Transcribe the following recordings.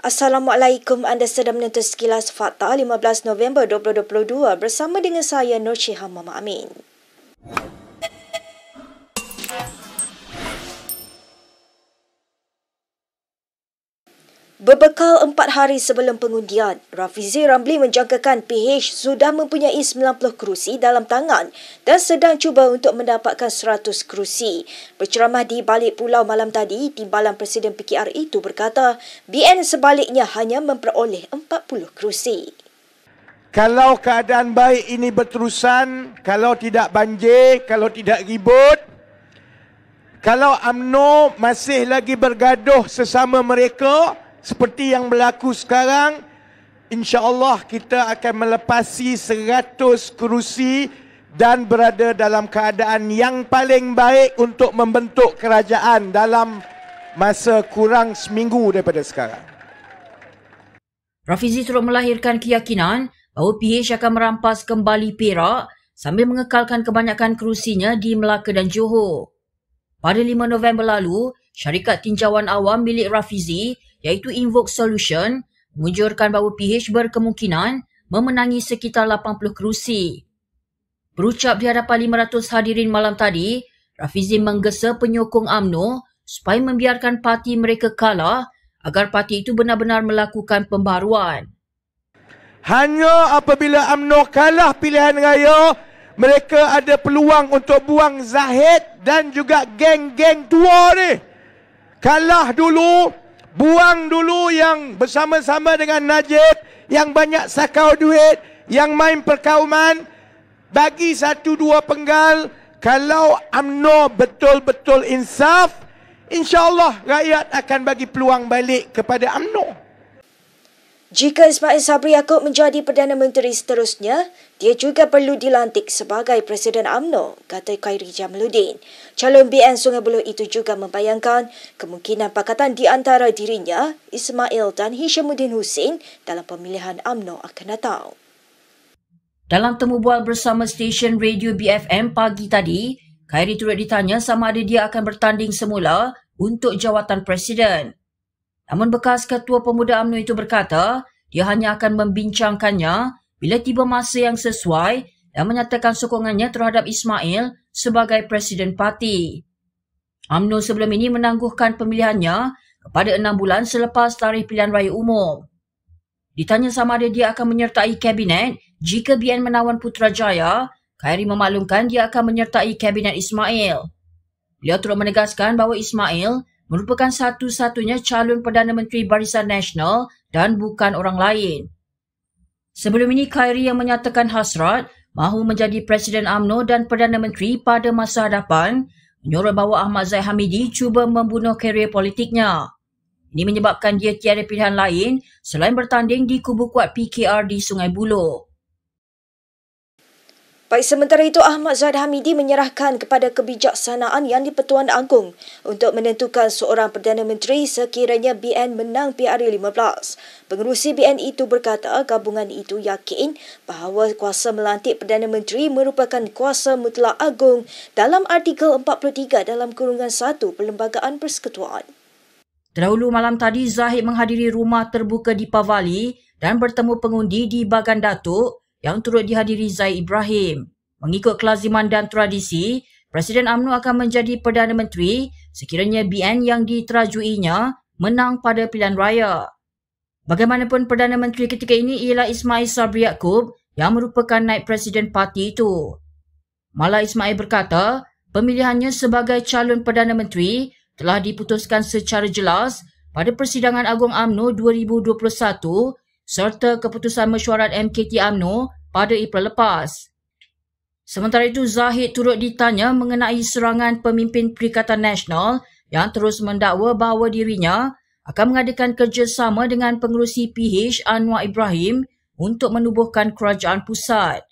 Assalamualaikum, anda sedang menonton sekilas fakta 15 November 2022 bersama dengan saya Nur Syiham Mama Amin. Berbekal empat hari sebelum pengundian, Rafizi Ramli menjangkakan PH sudah mempunyai 90 kerusi dalam tangan dan sedang cuba untuk mendapatkan 100 kerusi. Berceramah di balik pulau malam tadi, Timbalan Presiden PKR itu berkata BN sebaliknya hanya memperoleh 40 kerusi. Kalau keadaan baik ini berterusan, kalau tidak banjir, kalau tidak ribut, kalau AMNO masih lagi bergaduh sesama mereka, seperti yang berlaku sekarang insya-Allah kita akan melepasi 100 kerusi dan berada dalam keadaan yang paling baik untuk membentuk kerajaan dalam masa kurang seminggu daripada sekarang. Rafizi turut melahirkan keyakinan bahawa PH akan merampas kembali Perak sambil mengekalkan kebanyakan kerusinya di Melaka dan Johor. Pada 5 November lalu, syarikat tinjauan awam milik Rafizi iaitu Invoke Solution mengunjurkan bahawa PH berkemungkinan memenangi sekitar 80 kerusi. Berucap di hadapan 500 hadirin malam tadi, Rafizi menggesa penyokong AMNO supaya membiarkan parti mereka kalah agar parti itu benar-benar melakukan pembaruan. Hanya apabila AMNO kalah pilihan raya, mereka ada peluang untuk buang Zahid dan juga geng-geng tua ni. Kalah dulu, Buang dulu yang bersama-sama dengan Najib yang banyak sakau duit, yang main perkauman. Bagi satu dua penggal, kalau AMNO betul-betul insaf, insyaAllah rakyat akan bagi peluang balik kepada AMNO. Jika Ismail Sabri Yaakob menjadi Perdana Menteri seterusnya, dia juga perlu dilantik sebagai Presiden AMNO, kata Khairi Jamaluddin. Calon BN Sungai Buloh itu juga membayangkan kemungkinan pakatan di antara dirinya, Ismail dan Hishamuddin Hussein dalam pemilihan AMNO akan datang. Dalam temu bual bersama stesen radio BFM pagi tadi, Khairi turut ditanya sama ada dia akan bertanding semula untuk jawatan Presiden. Namun bekas ketua pemuda UMNO itu berkata, dia hanya akan membincangkannya bila tiba masa yang sesuai dan menyatakan sokongannya terhadap Ismail sebagai Presiden Parti. UMNO sebelum ini menangguhkan pemilihannya kepada enam bulan selepas tarikh pilihan raya umum. Ditanya sama ada dia akan menyertai kabinet jika BN menawan Putrajaya, Khairi memaklumkan dia akan menyertai kabinet Ismail. Beliau turut menegaskan bahawa Ismail merupakan satu-satunya calon Perdana Menteri Barisan Nasional dan bukan orang lain. Sebelum ini, Khairi yang menyatakan hasrat mahu menjadi Presiden AMNO dan Perdana Menteri pada masa hadapan menyorot bahawa Ahmad Zaid Hamidi cuba membunuh karier politiknya. Ini menyebabkan dia tiada pilihan lain selain bertanding di kubu kuat PKR di Sungai Buloh. Baik sementara itu Ahmad Zaid Hamidi menyerahkan kepada kebijaksanaan yang di-Pertuan Agong untuk menentukan seorang Perdana Menteri sekiranya BN menang PRU 15. Pengerusi BN itu berkata gabungan itu yakin bahawa kuasa melantik Perdana Menteri merupakan kuasa mutlak agung dalam artikel 43 dalam kurungan 1 Perlembagaan Persekutuan. Terdahulu malam tadi Zahid menghadiri rumah terbuka di Pavali dan bertemu pengundi di Bagan Datuk yang turut dihadiri Zaid Ibrahim. Mengikut kelaziman dan tradisi, Presiden AMNO akan menjadi Perdana Menteri sekiranya BN yang diterajuinya menang pada pilihan raya. Bagaimanapun Perdana Menteri ketika ini ialah Ismail Sabri Yaakob yang merupakan naib Presiden parti itu. Malah Ismail berkata, pemilihannya sebagai calon Perdana Menteri telah diputuskan secara jelas pada Persidangan Agung AMNO 2021 serta keputusan mesyuarat MKT AMNO pada April lepas. Sementara itu, Zahid turut ditanya mengenai serangan pemimpin Perikatan Nasional yang terus mendakwa bahawa dirinya akan mengadakan kerjasama dengan pengurusi PH Anwar Ibrahim untuk menubuhkan kerajaan pusat.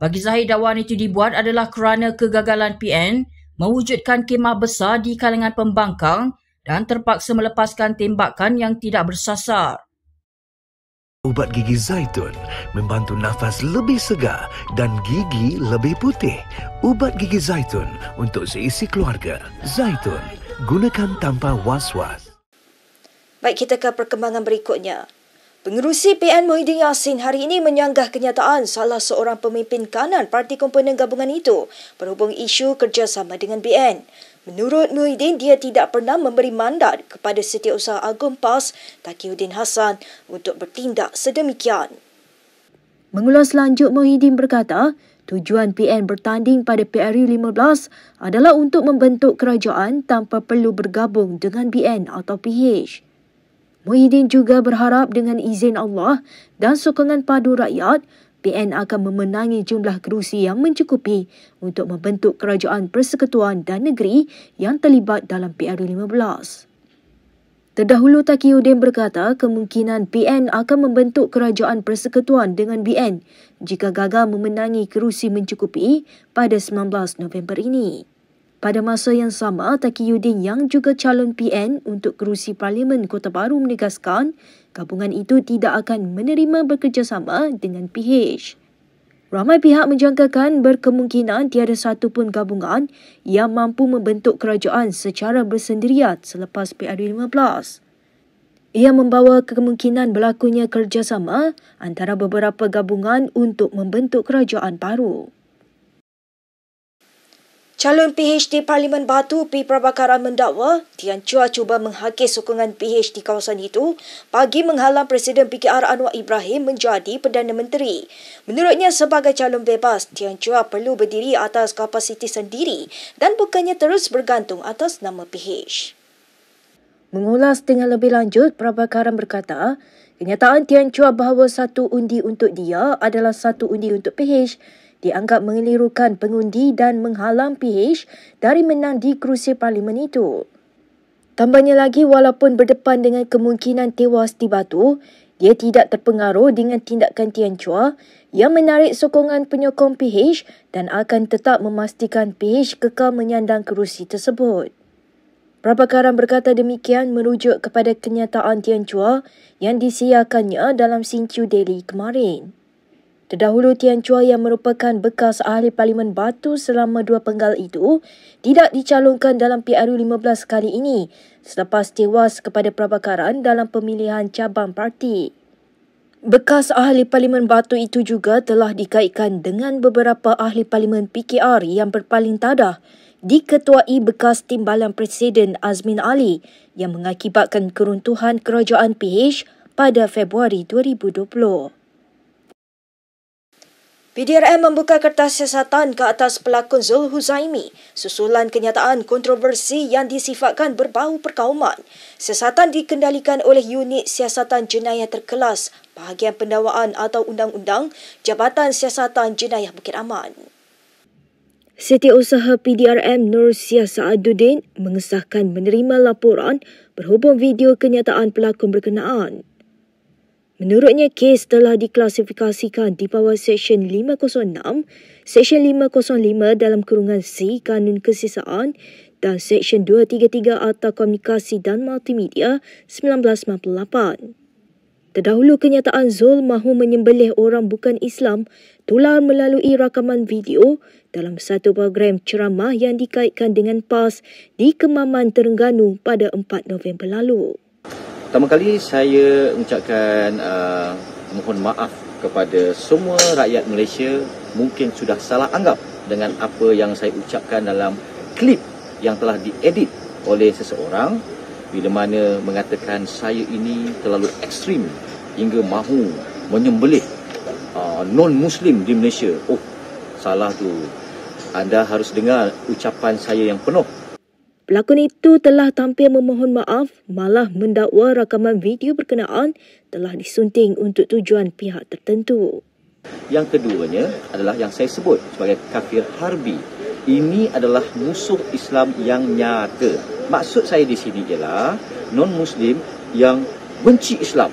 Bagi Zahid, dakwaan itu dibuat adalah kerana kegagalan PN mewujudkan kemah besar di kalangan pembangkang dan terpaksa melepaskan tembakan yang tidak bersasar. Ubat gigi Zaitun membantu nafas lebih segar dan gigi lebih putih. Ubat gigi Zaitun untuk seisi keluarga. Zaitun, gunakan tanpa was-was. Baik kita ke perkembangan berikutnya. Pengerusi PN Muhyiddin Yassin hari ini menyanggah kenyataan salah seorang pemimpin kanan parti komponen gabungan itu berhubung isu kerjasama dengan BN. Menurut Muhyiddin, dia tidak pernah memberi mandat kepada Setiausaha Agung PAS Takiuddin Hassan untuk bertindak sedemikian. Mengulas lanjut Muhyiddin berkata, tujuan PN bertanding pada PRU 15 adalah untuk membentuk kerajaan tanpa perlu bergabung dengan BN atau PH. Muhyiddin juga berharap dengan izin Allah dan sokongan padu rakyat, PN akan memenangi jumlah kerusi yang mencukupi untuk membentuk kerajaan persekutuan dan negeri yang terlibat dalam PRU 15. Terdahulu Takiuddin berkata kemungkinan PN akan membentuk kerajaan persekutuan dengan BN jika gagal memenangi kerusi mencukupi pada 19 November ini. Pada masa yang sama, Takiyuddin yang juga calon PN untuk kerusi Parlimen Kota Baru menegaskan gabungan itu tidak akan menerima bekerjasama dengan PH. Ramai pihak menjangkakan berkemungkinan tiada satu pun gabungan yang mampu membentuk kerajaan secara bersendirian selepas PRU 15. Ia membawa kemungkinan berlakunya kerjasama antara beberapa gabungan untuk membentuk kerajaan baru. Calon PH di Parlimen Batu P. Prabakaran mendakwa Tian Chua cuba menghakis sokongan PH di kawasan itu bagi menghalang Presiden PKR Anwar Ibrahim menjadi Perdana Menteri. Menurutnya sebagai calon bebas, Tian Chua perlu berdiri atas kapasiti sendiri dan bukannya terus bergantung atas nama PH. Mengulas dengan lebih lanjut, Prabakaran berkata, kenyataan Tian Chua bahawa satu undi untuk dia adalah satu undi untuk PH dianggap mengelirukan pengundi dan menghalang PH dari menang di kerusi parlimen itu. Tambahnya lagi, walaupun berdepan dengan kemungkinan tewas di Batu, dia tidak terpengaruh dengan tindakan Tian Chua yang menarik sokongan penyokong PH dan akan tetap memastikan PH kekal menyandang kerusi tersebut. Prabakaran berkata demikian merujuk kepada kenyataan Tian Chua yang disiarkannya dalam Sinchu Daily kemarin. Terdahulu Tian Chua yang merupakan bekas ahli Parlimen Batu selama dua penggal itu tidak dicalonkan dalam PRU 15 kali ini selepas tewas kepada Prabakaran dalam pemilihan cabang parti. Bekas ahli Parlimen Batu itu juga telah dikaitkan dengan beberapa ahli Parlimen PKR yang berpaling tadah diketuai bekas timbalan Presiden Azmin Ali yang mengakibatkan keruntuhan kerajaan PH pada Februari 2020. PDRM membuka kertas siasatan ke atas pelakon Zul Huzaimi susulan kenyataan kontroversi yang disifatkan berbau perkauman. Siasatan dikendalikan oleh unit siasatan jenayah terkelas bahagian pendawaan atau undang-undang Jabatan Siasatan Jenayah Bukit Aman. Setiausaha PDRM Nur Sia Saaduddin mengesahkan menerima laporan berhubung video kenyataan pelakon berkenaan. Menurutnya, kes telah diklasifikasikan di bawah Seksyen 506, Seksyen 505 dalam kurungan C Kanun Kesisaan dan Seksyen 233 Akta Komunikasi dan Multimedia 1998. Terdahulu kenyataan Zul mahu menyembelih orang bukan Islam tular melalui rakaman video dalam satu program ceramah yang dikaitkan dengan PAS di Kemaman Terengganu pada 4 November lalu. Pertama kali saya mengucapkan uh, mohon maaf kepada semua rakyat Malaysia mungkin sudah salah anggap dengan apa yang saya ucapkan dalam klip yang telah diedit oleh seseorang bila mana mengatakan saya ini terlalu ekstrim hingga mahu menyembelih uh, non-Muslim di Malaysia. Oh, salah tu. Anda harus dengar ucapan saya yang penuh Pelakon itu telah tampil memohon maaf malah mendakwa rakaman video berkenaan telah disunting untuk tujuan pihak tertentu. Yang keduanya adalah yang saya sebut sebagai kafir harbi. Ini adalah musuh Islam yang nyata. Maksud saya di sini ialah non-Muslim yang benci Islam,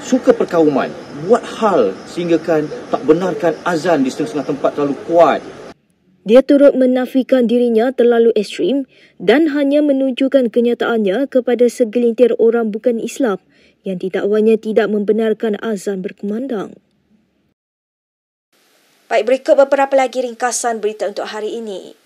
suka perkauman, buat hal sehingga kan tak benarkan azan di setengah-setengah tempat terlalu kuat, dia turut menafikan dirinya terlalu ekstrim dan hanya menunjukkan kenyataannya kepada segelintir orang bukan Islam yang didakwannya tidak membenarkan azan berkumandang. Baik, berikut beberapa lagi ringkasan berita untuk hari ini.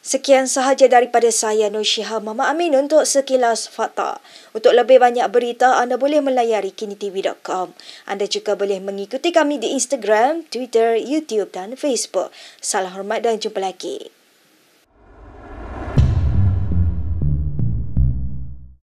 Sekian sahaja daripada saya Nur Syihah Mama Amin untuk sekilas fakta. Untuk lebih banyak berita anda boleh melayari kinitv.com. Anda juga boleh mengikuti kami di Instagram, Twitter, YouTube dan Facebook. Salam hormat dan jumpa lagi.